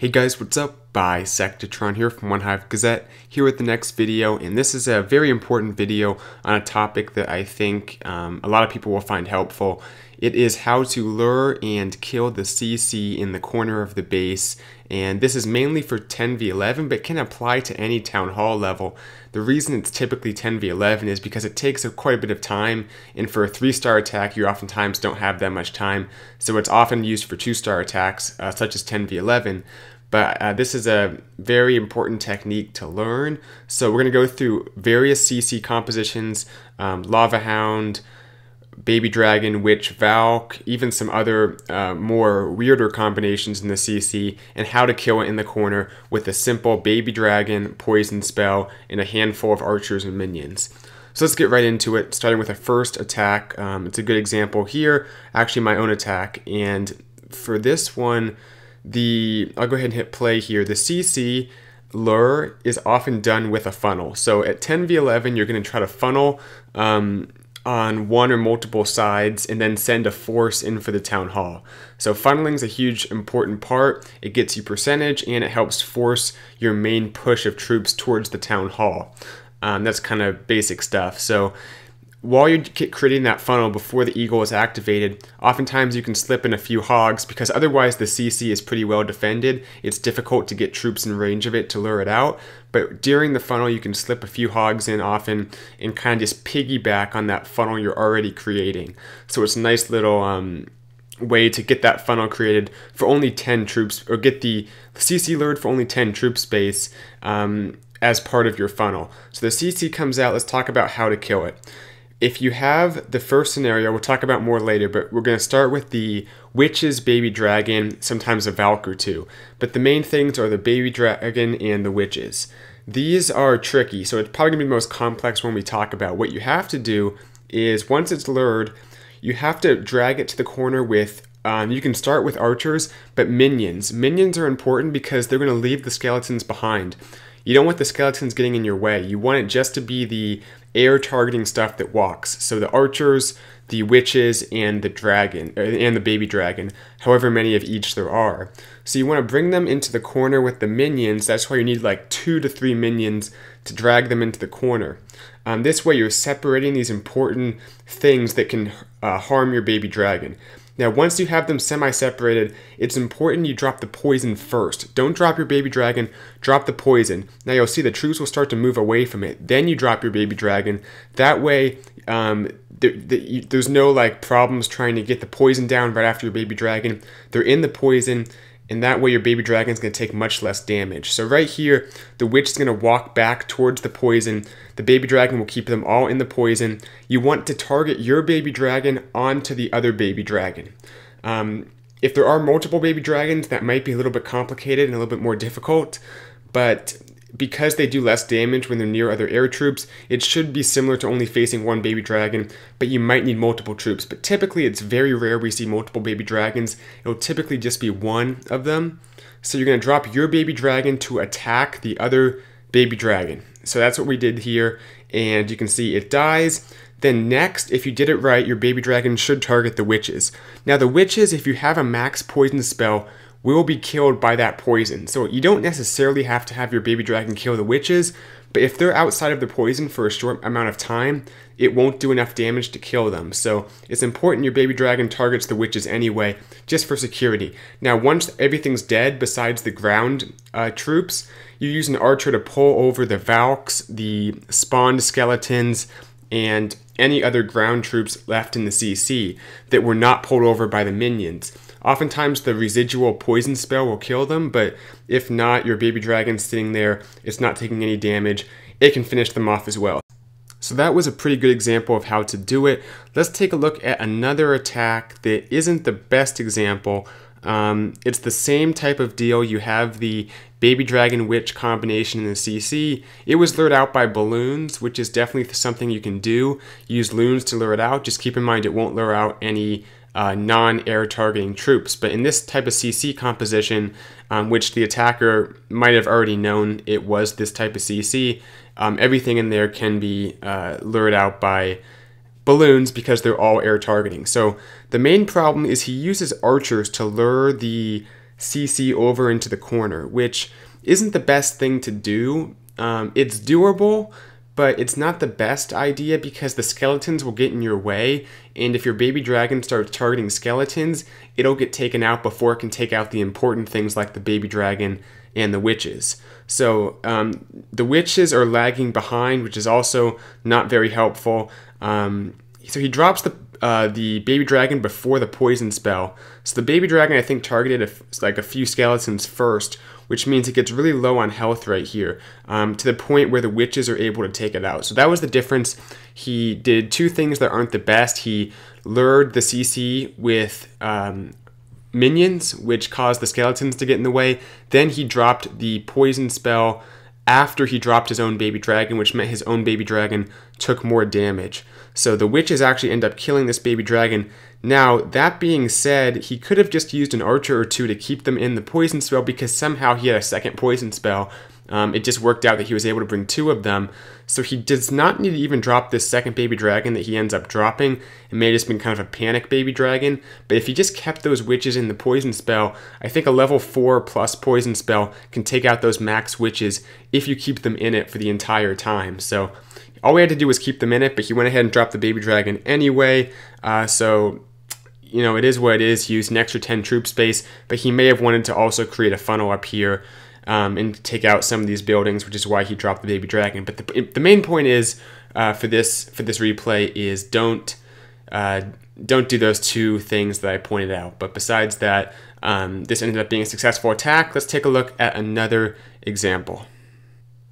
Hey guys, what's up? Bisectatron here from One Hive Gazette, here with the next video, and this is a very important video on a topic that I think um, a lot of people will find helpful. It is how to lure and kill the CC in the corner of the base, and this is mainly for 10v11, but can apply to any Town Hall level. The reason it's typically 10v11 is because it takes a, quite a bit of time, and for a 3-star attack, you oftentimes don't have that much time, so it's often used for 2-star attacks, uh, such as 10v11 but uh, this is a very important technique to learn. So we're going to go through various CC compositions, um, Lava Hound, Baby Dragon, Witch, Valk, even some other uh, more weirder combinations in the CC, and how to kill it in the corner with a simple Baby Dragon, Poison Spell, and a handful of archers and minions. So let's get right into it, starting with a first attack. Um, it's a good example here, actually my own attack, and for this one, the I'll go ahead and hit play here. The CC lure is often done with a funnel. So at 10v11, you're going to try to funnel um, on one or multiple sides and then send a force in for the town hall. So funneling is a huge important part. It gets you percentage and it helps force your main push of troops towards the town hall. Um, that's kind of basic stuff. So while you're creating that funnel before the eagle is activated, oftentimes you can slip in a few hogs because otherwise the CC is pretty well defended. It's difficult to get troops in range of it to lure it out. But during the funnel, you can slip a few hogs in often and kind of just piggyback on that funnel you're already creating. So it's a nice little um, way to get that funnel created for only 10 troops or get the CC lured for only 10 troop space um, as part of your funnel. So the CC comes out, let's talk about how to kill it if you have the first scenario, we'll talk about more later, but we're going to start with the witches, baby dragon, sometimes a Valk or two. But the main things are the baby dragon and the witches. These are tricky, so it's probably going to be the most complex one we talk about. What you have to do is once it's lured, you have to drag it to the corner with um, you can start with archers, but minions. Minions are important because they're going to leave the skeletons behind. You don't want the skeletons getting in your way. You want it just to be the air targeting stuff that walks. So the archers, the witches, and the dragon, uh, and the baby dragon, however many of each there are. So you want to bring them into the corner with the minions. That's why you need like two to three minions to drag them into the corner. Um, this way you're separating these important things that can uh, harm your baby dragon. Now, once you have them semi-separated, it's important you drop the poison first. Don't drop your baby dragon, drop the poison. Now you'll see the troops will start to move away from it. Then you drop your baby dragon. That way, um, there, the, there's no like problems trying to get the poison down right after your baby dragon. They're in the poison and that way your baby dragon is going to take much less damage. So right here, the witch is going to walk back towards the poison. The baby dragon will keep them all in the poison. You want to target your baby dragon onto the other baby dragon. Um, if there are multiple baby dragons, that might be a little bit complicated and a little bit more difficult, but because they do less damage when they're near other air troops, it should be similar to only facing one baby dragon, but you might need multiple troops. But typically, it's very rare we see multiple baby dragons. It'll typically just be one of them. So you're going to drop your baby dragon to attack the other baby dragon. So that's what we did here, and you can see it dies. Then next, if you did it right, your baby dragon should target the witches. Now the witches, if you have a max poison spell, will be killed by that poison. So you don't necessarily have to have your baby dragon kill the witches, but if they're outside of the poison for a short amount of time, it won't do enough damage to kill them. So it's important your baby dragon targets the witches anyway, just for security. Now, once everything's dead besides the ground uh, troops, you use an archer to pull over the Valks, the spawned skeletons, and any other ground troops left in the CC that were not pulled over by the minions. Oftentimes the residual poison spell will kill them, but if not, your baby dragon sitting there, it's not taking any damage, it can finish them off as well. So that was a pretty good example of how to do it. Let's take a look at another attack that isn't the best example. Um, it's the same type of deal. You have the Baby Dragon Witch combination in the CC. It was lured out by balloons, which is definitely something you can do. Use loons to lure it out. Just keep in mind it won't lure out any uh, non-air targeting troops. But in this type of CC composition, um, which the attacker might have already known it was this type of CC, um, everything in there can be uh, lured out by balloons because they're all air targeting. So the main problem is he uses archers to lure the CC over into the corner, which isn't the best thing to do. Um, it's doable, but it's not the best idea because the skeletons will get in your way, and if your baby dragon starts targeting skeletons, it'll get taken out before it can take out the important things like the baby dragon and the witches. So um, the witches are lagging behind, which is also not very helpful. Um, so he drops the uh, the baby dragon before the poison spell. So the baby dragon, I think, targeted a, like a few skeletons first, which means it gets really low on health right here, um, to the point where the witches are able to take it out. So that was the difference. He did two things that aren't the best. He lured the CC with um, minions, which caused the skeletons to get in the way. Then he dropped the poison spell after he dropped his own baby dragon, which meant his own baby dragon took more damage. So the witches actually end up killing this baby dragon. Now, that being said, he could have just used an archer or two to keep them in the poison spell because somehow he had a second poison spell um, it just worked out that he was able to bring two of them. So he does not need to even drop this second baby dragon that he ends up dropping. It may have just been kind of a panic baby dragon. But if he just kept those witches in the poison spell, I think a level 4 plus poison spell can take out those max witches if you keep them in it for the entire time. So all we had to do was keep them in it, but he went ahead and dropped the baby dragon anyway. Uh, so you know, it is what it is. He used an extra 10 troop space, but he may have wanted to also create a funnel up here um, and take out some of these buildings, which is why he dropped the baby dragon. But the, the main point is uh, for this for this replay is don't uh, don't do those two things that I pointed out. But besides that, um, this ended up being a successful attack. Let's take a look at another example.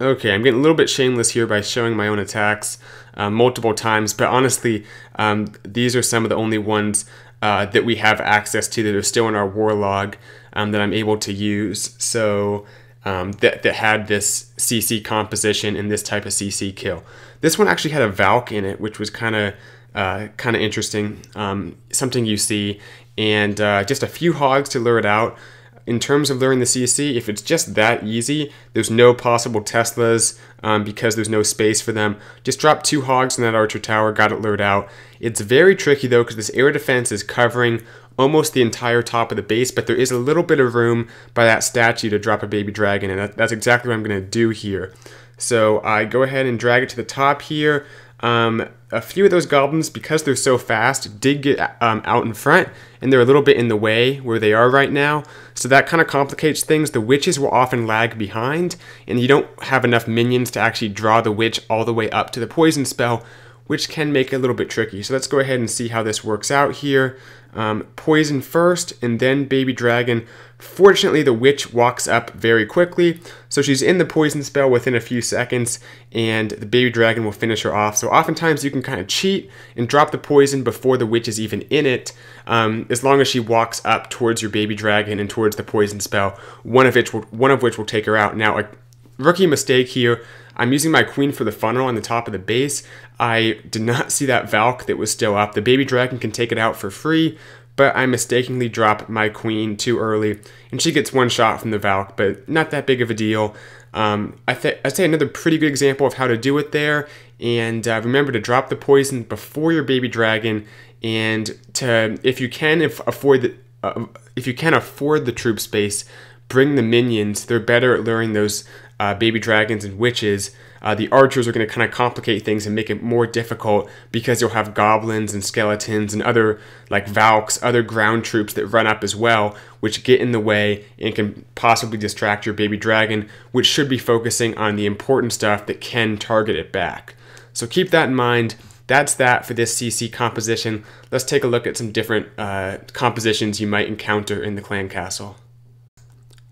Okay, I'm getting a little bit shameless here by showing my own attacks uh, multiple times, but honestly, um, these are some of the only ones uh, that we have access to that are still in our war log um, that I'm able to use. So um, that, that had this CC composition and this type of CC kill. This one actually had a Valk in it, which was kind of uh, kind of interesting, um, something you see, and uh, just a few hogs to lure it out. In terms of luring the CC, if it's just that easy, there's no possible Teslas um, because there's no space for them. Just drop two hogs in that archer tower, got it lured out. It's very tricky though because this air defense is covering almost the entire top of the base, but there is a little bit of room by that statue to drop a baby dragon, and that, that's exactly what I'm going to do here. So I go ahead and drag it to the top here. Um, a few of those goblins, because they're so fast, did get um, out in front, and they're a little bit in the way where they are right now. So that kind of complicates things. The witches will often lag behind, and you don't have enough minions to actually draw the witch all the way up to the poison spell, which can make it a little bit tricky. So let's go ahead and see how this works out here. Um, poison first, and then baby dragon. Fortunately, the witch walks up very quickly, so she's in the poison spell within a few seconds, and the baby dragon will finish her off. So oftentimes you can kind of cheat and drop the poison before the witch is even in it, um, as long as she walks up towards your baby dragon and towards the poison spell, one of which will, one of which will take her out. Now, a rookie mistake here. I'm using my queen for the funnel on the top of the base. I did not see that Valk that was still up. The baby dragon can take it out for free, but I mistakenly drop my queen too early, and she gets one shot from the Valk, but not that big of a deal. Um, I th- I'd say another pretty good example of how to do it there, and uh, remember to drop the poison before your baby dragon, and to if you can if afford the uh, if you can afford the troop space, bring the minions. They're better at luring those uh, baby dragons and witches, uh, the archers are going to kind of complicate things and make it more difficult because you'll have goblins and skeletons and other like valks, other ground troops that run up as well, which get in the way and can possibly distract your baby dragon, which should be focusing on the important stuff that can target it back. So keep that in mind. That's that for this CC composition. Let's take a look at some different uh, compositions you might encounter in the clan castle.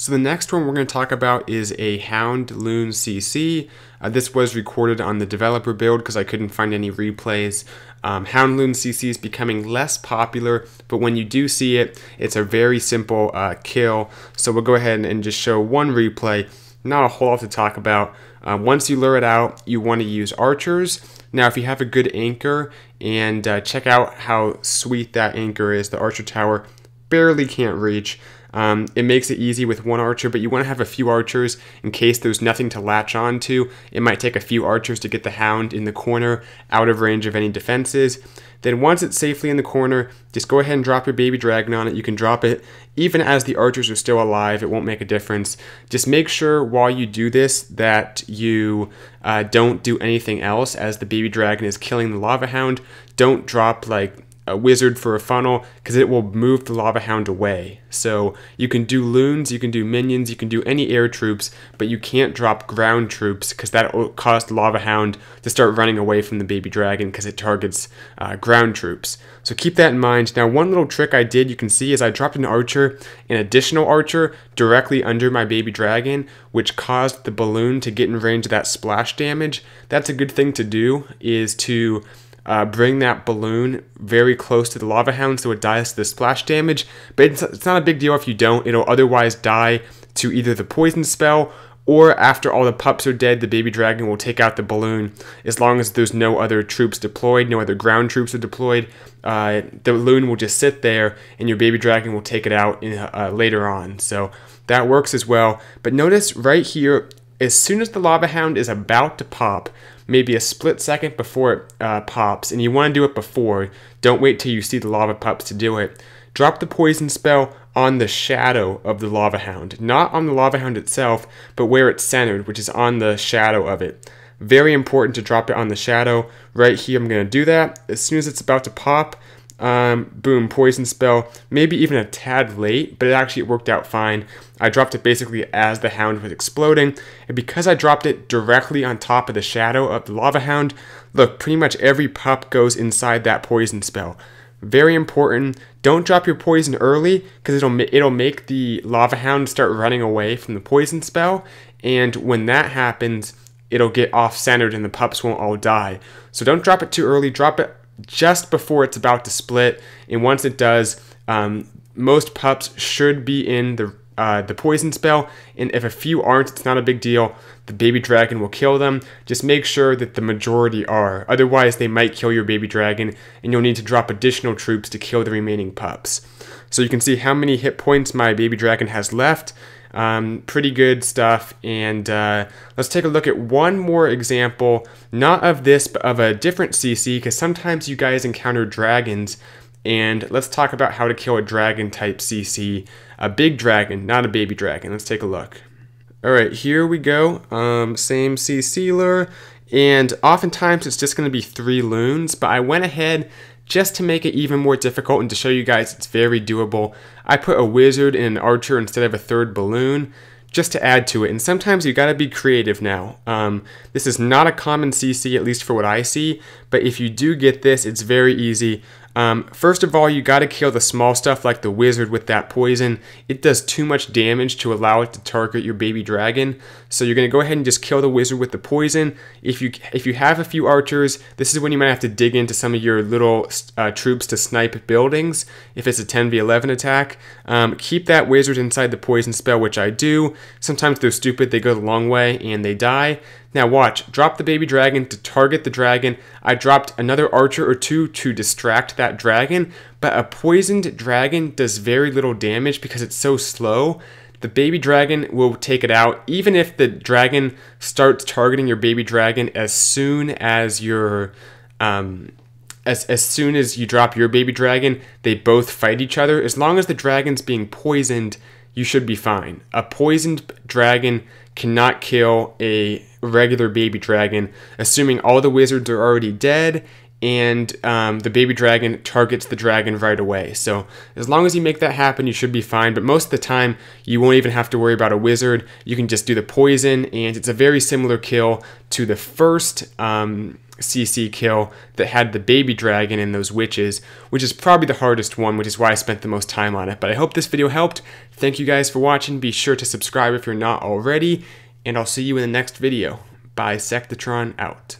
So the next one we're going to talk about is a Hound Loon CC. Uh, this was recorded on the developer build because I couldn't find any replays. Um, Houndloon CC is becoming less popular, but when you do see it, it's a very simple uh, kill. So we'll go ahead and just show one replay. Not a whole lot to talk about. Uh, once you lure it out, you want to use archers. Now, if you have a good anchor, and uh, check out how sweet that anchor is, the archer tower barely can't reach. Um, it makes it easy with one archer, but you want to have a few archers in case there's nothing to latch on to. It might take a few archers to get the hound in the corner out of range of any defenses. Then once it's safely in the corner, just go ahead and drop your baby dragon on it. You can drop it even as the archers are still alive. It won't make a difference. Just make sure while you do this that you uh, don't do anything else as the baby dragon is killing the lava hound. Don't drop like a wizard for a funnel because it will move the lava hound away. So you can do loons, you can do minions, you can do any air troops, but you can't drop ground troops because that will cause lava hound to start running away from the baby dragon because it targets uh, ground troops. So keep that in mind. Now one little trick I did you can see is I dropped an archer, an additional archer directly under my baby dragon, which caused the balloon to get in range of that splash damage. That's a good thing to do is to uh, bring that balloon very close to the lava hound so it dies to the splash damage. But it's, it's not a big deal if you don't. It'll otherwise die to either the poison spell or after all the pups are dead, the baby dragon will take out the balloon. As long as there's no other troops deployed, no other ground troops are deployed, uh, the balloon will just sit there and your baby dragon will take it out in, uh, later on. So that works as well. But notice right here, as soon as the lava hound is about to pop, maybe a split second before it uh, pops, and you want to do it before, don't wait till you see the lava pups to do it. Drop the poison spell on the shadow of the lava hound, not on the lava hound itself, but where it's centered, which is on the shadow of it. Very important to drop it on the shadow. Right here, I'm going to do that. As soon as it's about to pop, um, boom, poison spell, maybe even a tad late, but it actually worked out fine. I dropped it basically as the hound was exploding, and because I dropped it directly on top of the shadow of the lava hound, look, pretty much every pup goes inside that poison spell. Very important. Don't drop your poison early because it'll it'll make the lava hound start running away from the poison spell, and when that happens, it'll get off centered and the pups won't all die. So don't drop it too early. Drop it just before it's about to split. And once it does, um, most pups should be in the uh, the poison spell. And if a few aren't, it's not a big deal. The baby dragon will kill them. Just make sure that the majority are. Otherwise, they might kill your baby dragon, and you'll need to drop additional troops to kill the remaining pups. So you can see how many hit points my baby dragon has left. Um, pretty good stuff. And uh, let's take a look at one more example, not of this, but of a different CC, because sometimes you guys encounter dragons. And let's talk about how to kill a dragon type CC. A big dragon, not a baby dragon. Let's take a look. All right, here we go. Um, same CC lure. And oftentimes it's just going to be three loons, but I went ahead just to make it even more difficult and to show you guys it's very doable, I put a wizard and an archer instead of a third balloon just to add to it. And sometimes you gotta be creative now. Um, this is not a common CC, at least for what I see, but if you do get this, it's very easy. Um, first of all, you got to kill the small stuff like the wizard with that poison. It does too much damage to allow it to target your baby dragon. So you're going to go ahead and just kill the wizard with the poison. If you if you have a few archers, this is when you might have to dig into some of your little uh, troops to snipe buildings. If it's a 10v11 attack, um, keep that wizard inside the poison spell, which I do. Sometimes they're stupid, they go the long way and they die. Now watch, drop the baby dragon to target the dragon. I dropped another archer or two to distract that dragon, but a poisoned dragon does very little damage because it's so slow. The baby dragon will take it out, even if the dragon starts targeting your baby dragon as soon as your um, as, as soon as you drop your baby dragon, they both fight each other. As long as the dragon's being poisoned, you should be fine. A poisoned dragon cannot kill a regular baby dragon, assuming all the wizards are already dead and um, the baby dragon targets the dragon right away. So as long as you make that happen, you should be fine. But most of the time, you won't even have to worry about a wizard. You can just do the poison, and it's a very similar kill to the first um, CC kill that had the baby dragon and those witches, which is probably the hardest one, which is why I spent the most time on it. But I hope this video helped. Thank you guys for watching. Be sure to subscribe if you're not already, and I'll see you in the next video. Bye, Bisectatron out.